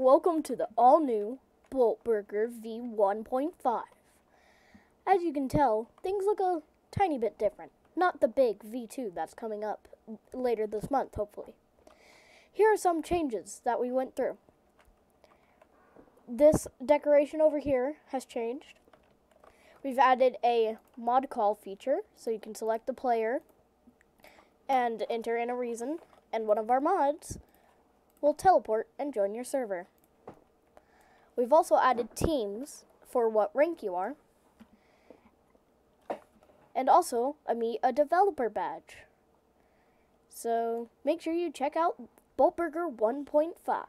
Welcome to the all new Bolt Burger V1.5. As you can tell, things look a tiny bit different. Not the big V2 that's coming up later this month, hopefully. Here are some changes that we went through. This decoration over here has changed. We've added a mod call feature, so you can select the player and enter in a reason, and one of our mods will teleport and join your server. We've also added teams for what rank you are, and also a Meet a Developer badge. So make sure you check out Boltburger 1.5.